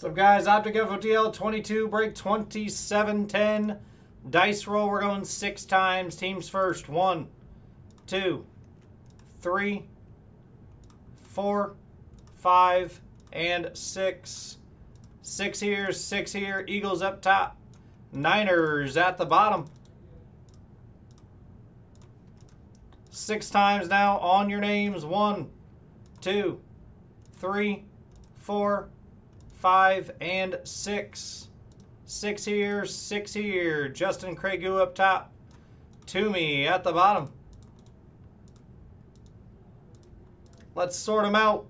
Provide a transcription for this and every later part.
What's up, guys? Optic FOTL 22, break 2710. Dice roll, we're going six times. Teams first. One, two, three, four, five, and six. Six here, six here. Eagles up top. Niners at the bottom. Six times now on your names. One, two, three, four, five, and six. Six here, six here. Justin Craigu up top. Toomey at the bottom. Let's sort them out.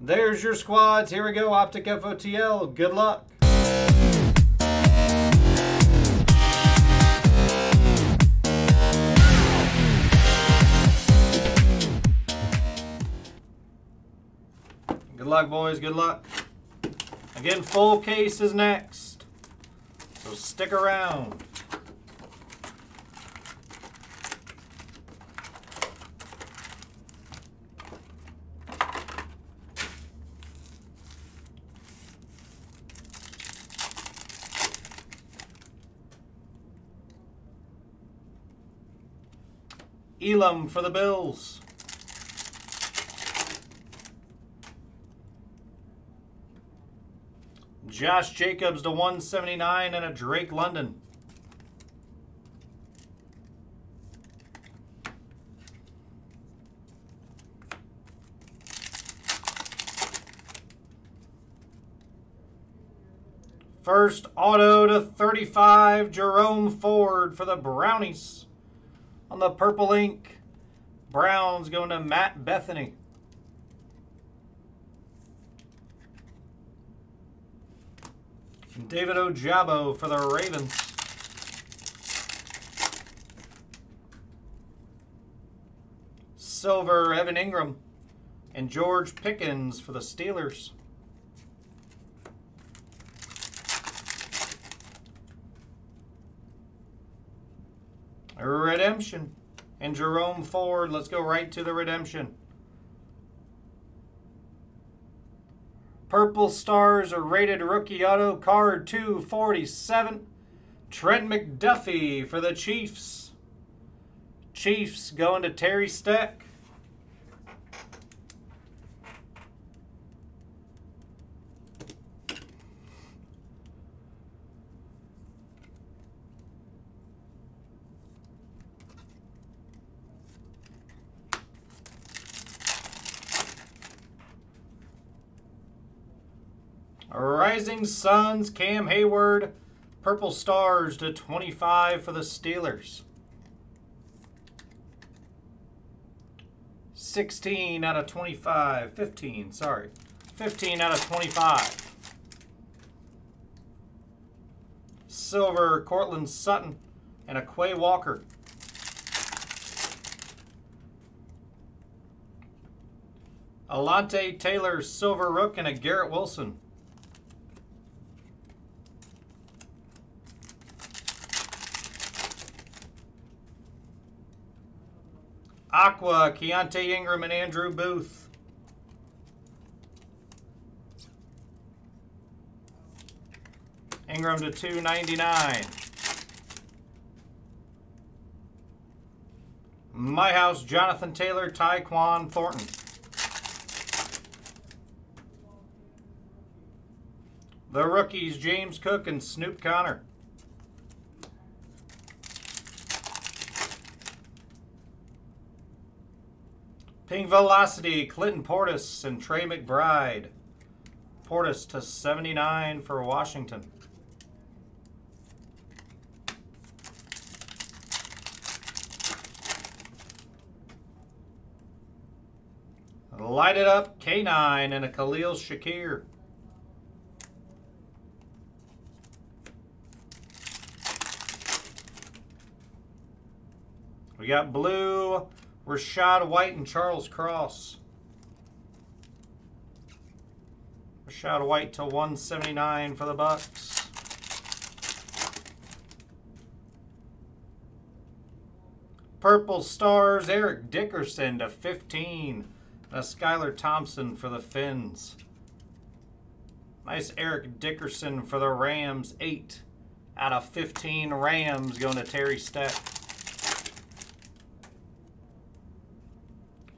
There's your squads. Here we go, Optic FOTL. Good luck. Good luck, boys. Good luck. Again, full case is next. So stick around. Elam for the Bills. Josh Jacobs to 179 and a Drake London. First auto to 35, Jerome Ford for the Brownies. On the purple ink, Browns going to Matt Bethany. David Ojabo for the Ravens. Silver, Evan Engram. And George Pickens for the Steelers. Redemption. And Jerome Ford. Let's go right to the redemption. Purple Stars, a rated rookie auto card 247. Trent McDuffie for the Chiefs. Chiefs going to Terry Steck. Rising Suns, Cam Hayward, Purple Stars to 25 for the Steelers. 16 out of 25. 15, sorry. 15 out of 25. Silver, Courtland Sutton, and a Quay Walker. Alontae Taylor, Silver Rook, and a Garrett Wilson. Aqua, Keaontay Ingram, and Andrew Booth. Ingram to 299. My House, Jonathan Taylor, Tyquan Thornton. The rookies, James Cook and Snoop Conner. Pink Velocity, Clinton Portis and Trey McBride. Portis to 79 for Washington. Light it up, K9 and a Khalil Shakir. We got blue, Rachaad White and Charles Cross. Rachaad White to 179 for the Bucks. Purple Stars, Eric Dickerson to 15 A Skylar Thompson for the Finns. Nice Eric Dickerson for the Rams. 8 out of 15 Rams going to Terry Steck.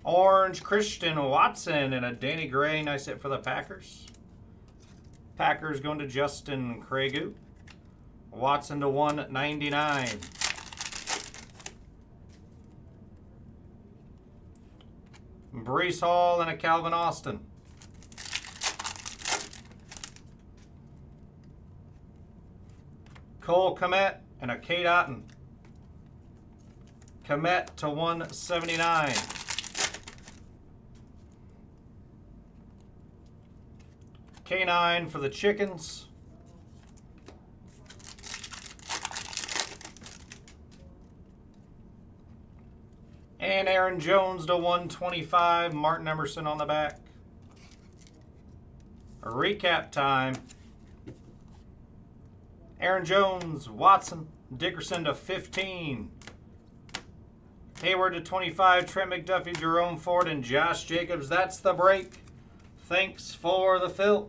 Orange Christian Watson and a Danny Gray. Nice hit for the Packers. Packers going to Justin Craigu. Watson to 199. Breece Hall and a Calvin Austin. Cole Kmet and a Cade Otton. Kmet to 179. K9 for the chickens. And Aaron Jones to 125. Martin Emerson on the back. Recap time. Aaron Jones, Watson, Dickerson to 15. Hayward to 25, Trent McDuffie, Jerome Ford, and Josh Jacobs. That's the break. Thanks for the fill.